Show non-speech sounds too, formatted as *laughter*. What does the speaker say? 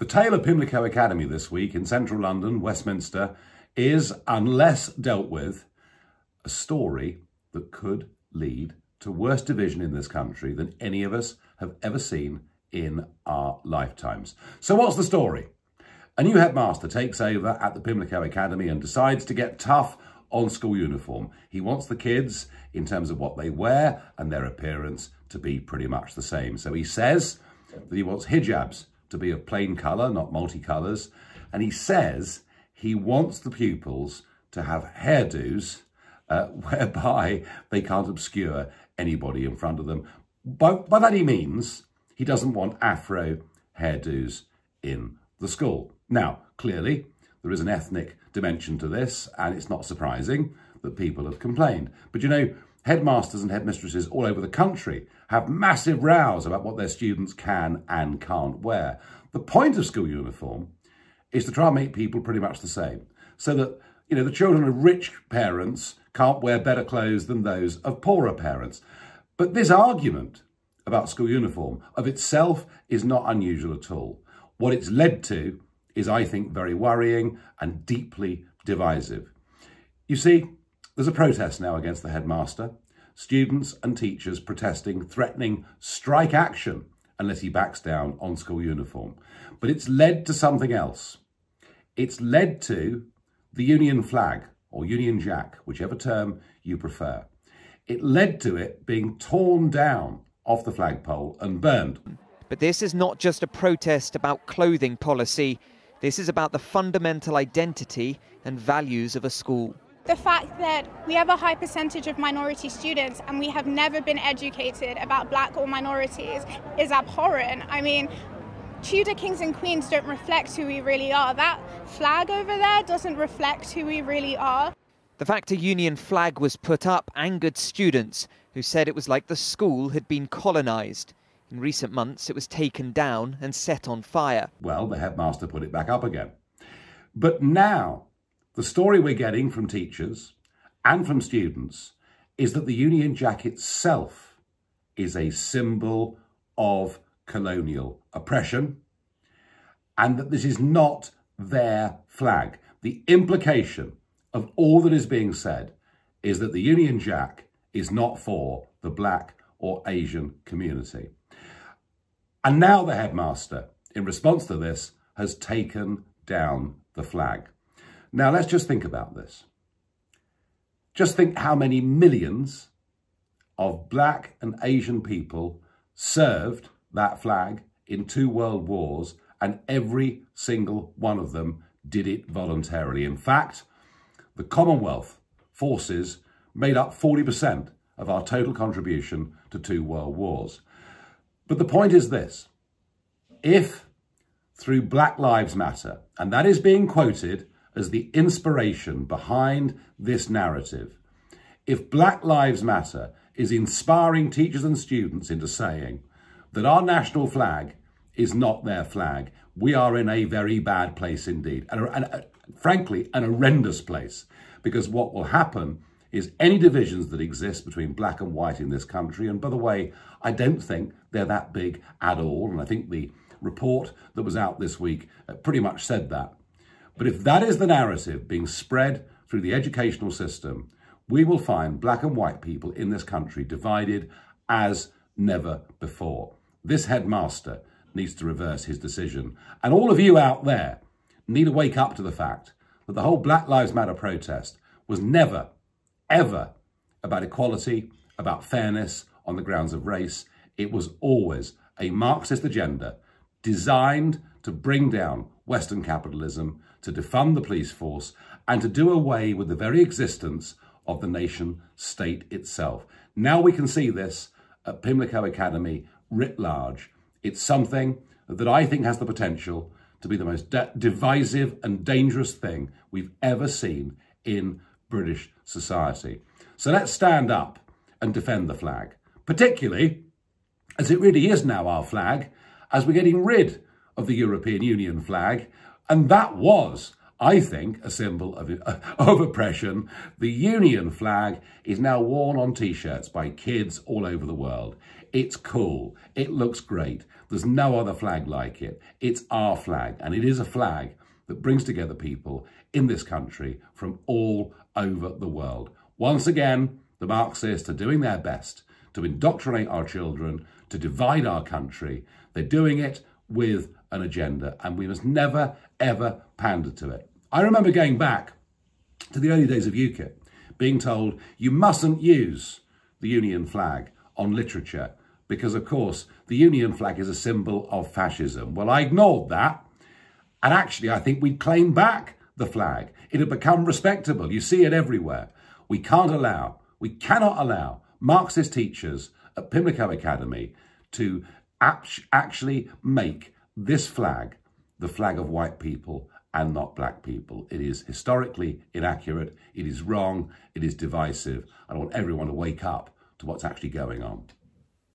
The tale of Pimlico Academy this week in central London, Westminster, is, unless dealt with, a story that could lead to worse division in this country than any of us have ever seen in our lifetimes. So what's the story? A new headmaster takes over at the Pimlico Academy and decides to get tough on school uniform. He wants the kids, in terms of what they wear and their appearance, to be pretty much the same. So he says that he wants hijabs to be of plain colour, not multicolours. And he says he wants the pupils to have hairdos uh, *laughs* whereby they can't obscure anybody in front of them. By, by that he means he doesn't want afro hairdos in the school. Now, clearly, there is an ethnic dimension to this, and it's not surprising that people have complained. But you know, headmasters and headmistresses all over the country have massive rows about what their students can and can't wear. The point of school uniform is to try and make people pretty much the same so that, you know, the children of rich parents can't wear better clothes than those of poorer parents. But this argument about school uniform of itself is not unusual at all. What it's led to is, I think, very worrying and deeply divisive. You see, there's a protest now against the headmaster. Students and teachers protesting, threatening strike action unless he backs down on school uniform. But it's led to something else. It's led to the Union flag or Union Jack, whichever term you prefer. It led to it being torn down off the flagpole and burned. But this is not just a protest about clothing policy. This is about the fundamental identity and values of a school the fact that we have a high percentage of minority students and we have never been educated about black or minorities is abhorrent. I mean, Tudor kings and queens don't reflect who we really are. That flag over there doesn't reflect who we really are. The fact a Union flag was put up angered students who said it was like the school had been colonised. In recent months, it was taken down and set on fire. Well, the headmaster put it back up again. But now the story we're getting from teachers and from students is that the Union Jack itself is a symbol of colonial oppression and that this is not their flag. The implication of all that is being said is that the Union Jack is not for the black or Asian community. And now the headmaster, in response to this, has taken down the flag. Now, let's just think about this. Just think how many millions of black and Asian people served that flag in two world wars, and every single one of them did it voluntarily. In fact, the Commonwealth forces made up 40% of our total contribution to two world wars. But the point is this, if through Black Lives Matter, and that is being quoted as the inspiration behind this narrative. If Black Lives Matter is inspiring teachers and students into saying that our national flag is not their flag, we are in a very bad place indeed. And, and uh, frankly, an horrendous place. Because what will happen is any divisions that exist between black and white in this country, and by the way, I don't think they're that big at all. And I think the report that was out this week uh, pretty much said that. But if that is the narrative being spread through the educational system, we will find black and white people in this country divided as never before. This headmaster needs to reverse his decision. And all of you out there need to wake up to the fact that the whole Black Lives Matter protest was never, ever about equality, about fairness on the grounds of race. It was always a Marxist agenda designed to bring down Western capitalism, to defund the police force, and to do away with the very existence of the nation state itself. Now we can see this at Pimlico Academy writ large. It's something that I think has the potential to be the most divisive and dangerous thing we've ever seen in British society. So let's stand up and defend the flag, particularly as it really is now our flag, as we're getting rid of the European Union flag. And that was, I think, a symbol of, *laughs* of oppression. The Union flag is now worn on T-shirts by kids all over the world. It's cool. It looks great. There's no other flag like it. It's our flag, and it is a flag that brings together people in this country from all over the world. Once again, the Marxists are doing their best to indoctrinate our children, to divide our country. They're doing it with an agenda, and we must never, ever pander to it. I remember going back to the early days of UKIP, being told you mustn't use the Union flag on literature because, of course, the Union flag is a symbol of fascism. Well, I ignored that. And actually, I think we'd claim back the flag. It had become respectable. You see it everywhere. We can't allow, we cannot allow Marxist teachers at Pimlico Academy to actually make this flag the flag of white people and not black people. It is historically inaccurate, it is wrong, it is divisive. I want everyone to wake up to what's actually going on.